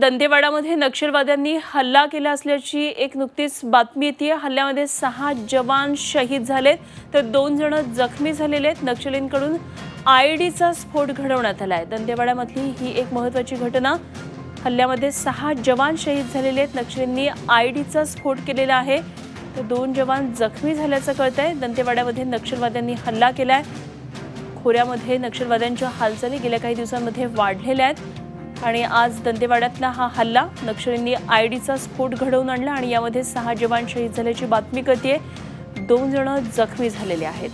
दंतेवाडामध्ये नक्षलवाद्यांनी हल्ला केला असल्याची एक नुकतीच बातमी येते हल्ल्यामध्ये सहा जवान शहीद झालेत तर दोन जण जखमी झालेले आहेत. नक्षलींकडून आय डीचा स्फोट घडवण्यात आला आहे दंतेवाड्यामधली ही एक महत्वाची घटना हल्ल्यामध्ये सहा जवान शहीद झालेले आहेत. नक्षलींनी आय डीचा स्फोट केलेला आहे. तर दोन जवान जखमी झाल्याचं कळतंय. दंतेवाड्यामध्ये नक्षलवाद्यांनी हल्ला केला आहे खोऱ्यामध्ये नक्षलवाद्यांच्या हालचाली गेल्या काही दिवसांमध्ये वाढलेल्या आहेत. आणि आज दंतेवाड्यातला हा हल्ला. नक्षलींनी आय डीचा स्फोट घडवून आणला आणि यामध्ये सहा जवान शहीद झाल्याची बातमी कळतीये. दोन जण जखमी झालेले आहेत.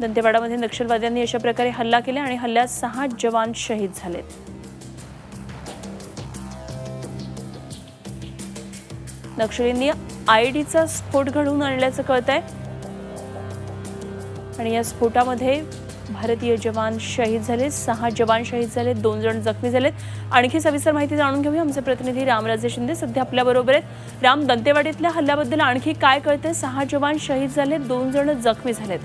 दंतेवाडामध्ये नक्षलवाद्यांनी अशा प्रकारे हल्ला केला आणि हल्ल्यात सहा जवान शहीद झालेत. नक्षलींनी आय डीचा स्फोट घडवून आणल्याचं कळत आहे आणि या स्फोटामध्ये भारतीय जवान शहीद झाले सहा जवान शहीद झाले दोन जण जखमी झालेत. आणखी सविस्तर माहिती जाणून घेऊया. आमचे प्रतिनिधी रामराजे शिंदे सध्या आपल्या बरोबर आहेत. राम दंतेवाडीतल्या हल्ल्याबद्दल आणखी काय कळते सहा जवान शहीद झाले दोन जण जखमी झालेत.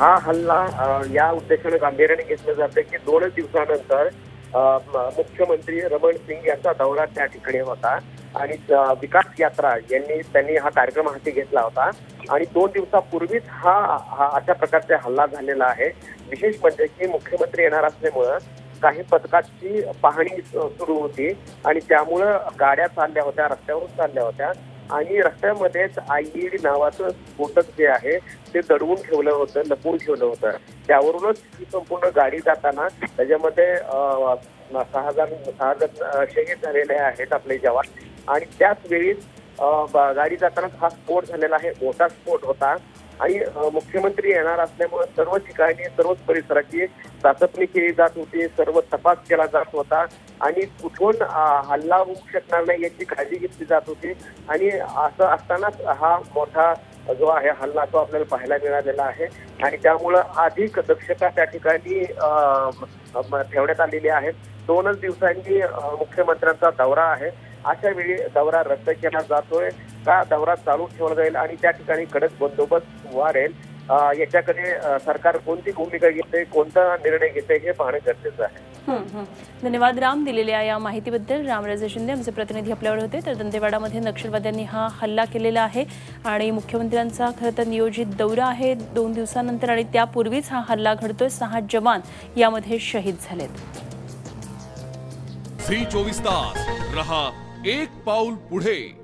हा हल्ला या उद्देशाने गांभीर्याने घेतलं जातं की दोनच दिवसानंतर मुख्यमंत्री रमण सिंग यांचा दौरा त्या ठिकाणी होता. आणि विकास यात्रा यांनी त्यांनी हा कार्यक्रम हाती घेतला होता. आणि दोन दिवसापूर्वीच हा हा अशा प्रकारचा हल्ला झालेला आहे. विशेष म्हणजे की मुख्यमंत्री येणार असल्यामुळं काही पथकाची पाहणी सुरू होती. आणि त्यामुळं गाड्या चालल्या होत्या रस्त्यावरून चालल्या होत्या. आणि रस्त्यामध्येच आयईडी नावाचं स्फोटक जे आहे ते दडवून ठेवलं होतं लपवून ठेवलं होतं. त्यावरूनच ही संपूर्ण गाडी जाताना त्याच्यामध्ये सहा जण सहा जण शहीद झालेले आहेत आपले जवान. आणि त्याच वेळी गाडी जाताना हा स्फोट झालेला आहे मोठा स्फोट होता. आणि मुख्यमंत्री येणार असल्यामुळे सर्व ठिकाणी सर्वच परिसराची चाचपणी केली जात होती सर्व तपास केला जात होता. आणि कुठून हल्ला होऊ शकणार नाही याची काळजी घेतली जात होती. आणि असं असतानाच हा मोठा जो आहे हल्ला तो आपल्याला पाहायला मिळालेला आहे. आणि त्यामुळं अधिक दक्षता त्या ठिकाणी ठेवण्यात आलेली आहे. दोनच दिवसांनी मुख्यमंत्र्यांचा दौरा आहे. अशा वेळी दौरा रद्द केला जातोय. का दौरा चालू ठेवला जाईल आणि त्या ठिकाणी कडक बंदोबस्त वाढेल? याच्याकडे सरकार कोणती भूमिका घेते कोणता निर्णय घेते हे पाहणं गरजेचं आहे. हं, हं. धन्यवाद राम दिलेल्या या माहितीबद्दल. रामराजे शिंदे आमचे प्रतिनिधी आपल्यावर होते. तर दंतेवाडामध्ये नक्षलवाद्यांनी हा हल्ला केलेला आहे आणि मुख्यमंत्र्यांचा खरं तर नियोजित दौरा आहे दोन दिवसानंतर आणि त्यापूर्वीच हा हल्ला घडतोय. सहा जवान यामध्ये शहीद झालेत. चोवीस तास. रहा एक पाऊल पुढे.